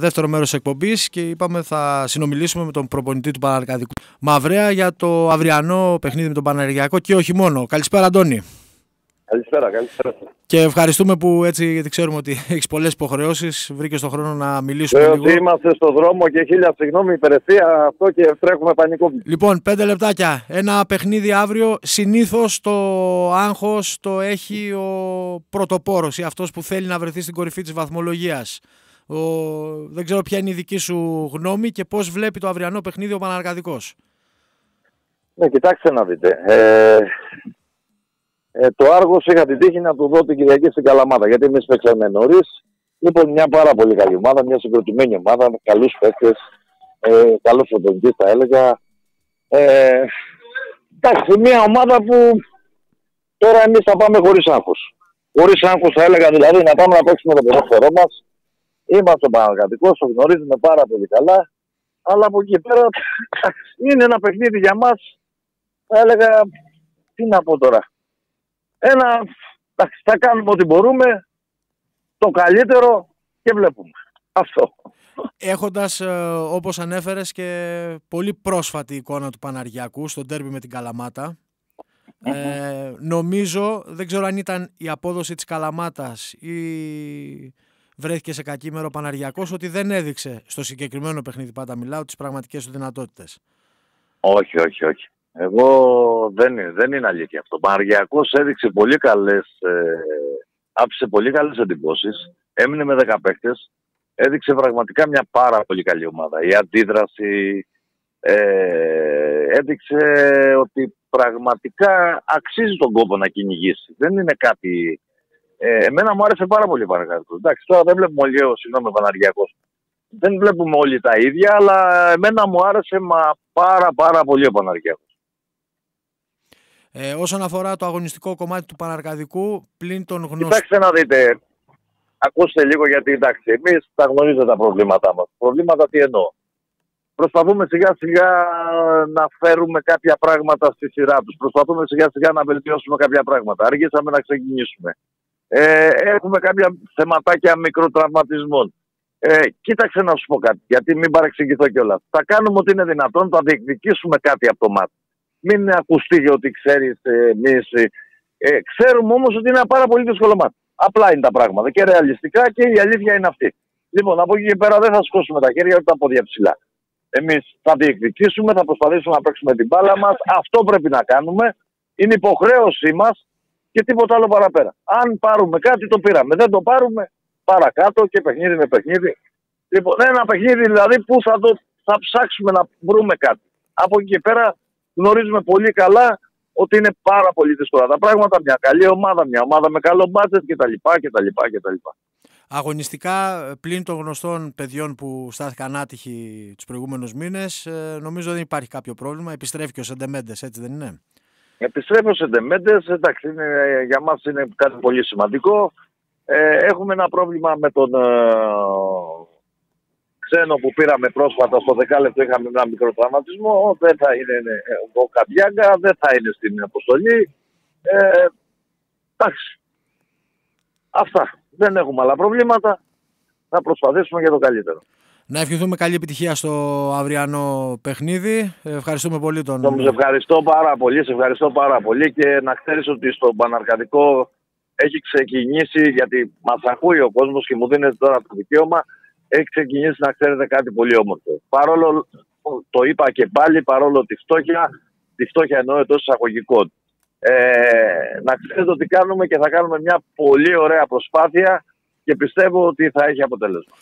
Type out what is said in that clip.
δεύτερο μέρος εκπομπής και είπαμε θα συνομιλήσουμε με τον προπονητή του Παναργαδικού Μαυρέα για το αυριανό παιχνίδι με τον Παναργιακό και όχι μόνο. Καλησπέρα, Αντώνη. Καλησπέρα, καλησπέρα. Και ευχαριστούμε που έτσι, γιατί ξέρουμε ότι έχεις πολλές υποχρεώσεις, βρήκες τον χρόνο να μιλήσουμε Λέω λίγο. ότι είμαστε στο δρόμο και χίλια συγγνώμη υπηρεσία αυτό και τρέχουμε πανικό. Λοιπόν, πέντε λεπτάκια. Ένα παιχνίδι αύριο. Συνήθως το άγχος το έχει ο πρωτοπόρος ή αυτός που θέλει να βρεθεί στην κορυφή της βαθμολογίας. Δεν ξέρω ποια είναι η δική σου γνώμη και πώς βλέπει το αυριανό παιχνίδι ο Παναργαδικός. Ναι, κοιτάξτε να δείτε. Ε, ε, το Άργος είχα την τύχη να του δω την Κυριακή στην Καλαμάτα. Γιατί εμείς παίξαμε νωρίς. Λοιπόν, μια πάρα πολύ καλή ομάδα, μια συγκροτημένη ομάδα, με καλούς παίκτες, ε, καλός φωτογραφιστής θα έλεγα. Ε, εντάξει, μια ομάδα που τώρα εμείς θα πάμε χωρίς άγχος. Χωρίς άγχος θα έλεγα δηλαδή να πάμε να παίξουμε το ποδόσφαιρό μας. Είμαστε Παναγατικός, το γνωρίζουμε πάρα πολύ καλά. Αλλά από εκεί πέρα είναι ένα παιχνίδι για μας. Θα έλεγα, τι να πω τώρα. Ένα, θα κάνουμε ό,τι μπορούμε, το καλύτερο και βλέπουμε. Αυτό. Έχοντας, ε, όπως ανέφερες, και πολύ πρόσφατη εικόνα του Παναργιακού στο τέρμπι με την Καλαμάτα. Ε, νομίζω, δεν ξέρω αν ήταν η απόδοση της Καλαμάτας ή βρέθηκε σε κακή μέρο ο Παναργιακός, ότι δεν έδειξε στο συγκεκριμένο παιχνίδι, πάντα μιλάω, τις πραγματικές του δυνατότητες. Όχι, όχι, όχι. Εγώ δεν, είναι, δεν είναι αλήθεια αυτό. Ο Παναργιακός έδειξε πολύ καλές, ε, άφησε πολύ καλές εντυπώσεις. Έμεινε με 10 παίχτες. Έδειξε πραγματικά μια πάρα πολύ καλή ομάδα. Η αντίδραση ε, έδειξε ότι πραγματικά αξίζει τον κόπο να κυνηγήσει. Δεν είναι κάτι... Ε, εμένα μου άρεσε πάρα πολύ ο Παναργιακός. Εντάξει, τώρα δεν βλέπουμε όλοι, συγγνώμη, Παναργιακός. Δεν βλέπουμε όλοι τα ίδια, αλλά εμένα μου άρεσε μα πάρα πάρα πολύ ο Παναργιακός. Ε, όσον αφορά το αγωνιστικό κομμάτι του Παναργαδικού, πλην των γνωστών. Κοιτάξτε να δείτε. Ακούστε λίγο γιατί εντάξει, εμείς τα γνωρίζετε τα προβλήματά μας. Προβλήματα τι εννοώ. Προσπαθούμε σιγά σιγά να φέρουμε κάποια πράγματα στη σειρά τους. Προσπαθούμε σιγά σιγά να βελτιώσουμε κάποια πράγματα. Αργήσαμε να ξεκινήσουμε. Ε, έχουμε κάποια θεματάκια μικροτραυματισμών. Ε, κοίταξε να σου πω κάτι, γιατί μην παρεξηγηθώ κιόλας. Θα κάνουμε ό,τι είναι δυνατόν, θα διεκδικήσουμε κάτι από το μάτι μην ακουστεί για ότι ξέρεις εμείς. Ε, ξέρουμε όμως ότι είναι ένα πάρα πολύ δύσκολο μάτι. Απλά είναι τα πράγματα και ρεαλιστικά και η αλήθεια είναι αυτή. Λοιπόν, από εκεί και πέρα δεν θα σκόσουμε τα χέρια ούτε τα πόδια ψηλά. Εμείς θα διεκδικήσουμε, θα προσπαθήσουμε να παίξουμε την μπάλα μας. Αυτό πρέπει να κάνουμε. Είναι υποχρέωσή μας και τίποτα άλλο παραπέρα. Αν πάρουμε κάτι, το πήραμε. Δεν το πάρουμε, παρακάτω και παιχνίδι με παιχνίδι. Λοιπόν, ένα παιχνίδι δηλαδή που θα, το, θα ψάξουμε να βρούμε κάτι. Από εκεί και πέρα γνωρίζουμε πολύ καλά ότι είναι πάρα πολύ δύσκολα τα πράγματα. Μια καλή ομάδα, μια ομάδα με καλό μπάτζετ κτλ. κτλ, κτλ. Αγωνιστικά, πλην των γνωστών παιδιών που στάθηκαν άτυχοι τους προηγούμενους μήνες, ε, νομίζω δεν υπάρχει κάποιο πρόβλημα. Επιστρέφει και ο Σεντεμέντες, έτσι δεν είναι; Επιστρέφει ο Σεντεμέντε, εντάξει, είναι, για μας είναι κάτι πολύ σημαντικό. Ε, έχουμε ένα πρόβλημα με τον ε, ξένο που πήραμε πρόσφατα στο δεκάλεπτο είχαμε ένα μικρό τραυματισμό. Δεν θα είναι ναι, ο Καμπιάγκα, δεν θα είναι στην αποστολή. Ε, εντάξει. Αυτά. Δεν έχουμε άλλα προβλήματα. Θα προσπαθήσουμε για το καλύτερο. Να ευχηθούμε καλή επιτυχία στο αυριανό παιχνίδι. Ευχαριστούμε πολύ τον. Σε ευχαριστώ πάρα πολύ. Σε ευχαριστώ πάρα πολύ και να ξέρεις ότι στο Παναρκαδικό έχει ξεκινήσει γιατί μας ακούει ο κόσμος και μου δίνεται τώρα το δικαίωμα έχει ξεκινήσει να ξέρετε κάτι πολύ όμορφο. Παρόλο, το είπα και πάλι, παρόλο τη φτώχεια, τη φτώχεια εννοώ εντός εισαγωγικών. Ε, να ξέρετε ότι κάνουμε και θα κάνουμε μια πολύ ωραία προσπάθεια και πιστεύω ότι θα έχει αποτέλεσμα.